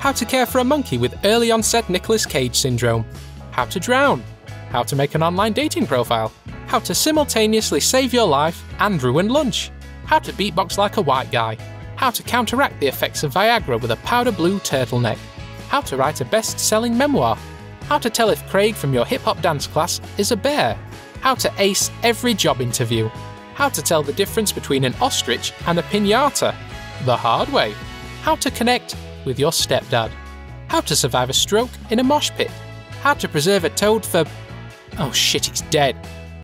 How to care for a monkey with early onset Nicolas Cage syndrome. How to drown. How to make an online dating profile. How to simultaneously save your life and ruin lunch. How to beatbox like a white guy. How to counteract the effects of Viagra with a powder blue turtleneck. How to write a best selling memoir. How to tell if Craig from your hip hop dance class is a bear. How to ace every job interview. How to tell the difference between an ostrich and a pinata. The hard way. How to connect with your stepdad. How to survive a stroke in a mosh pit. How to preserve a toad for. Oh shit, it's dead.